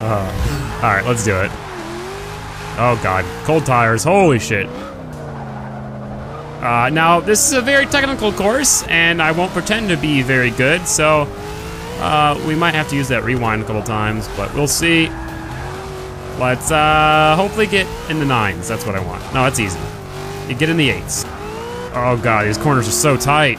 Uh, all right, let's do it. Oh god, cold tires, holy shit. Uh, now, this is a very technical course, and I won't pretend to be very good, so uh, we might have to use that rewind a couple times, but we'll see. Let's uh, hopefully get in the nines. That's what I want. No, that's easy. You get in the eights. Oh god, these corners are so tight.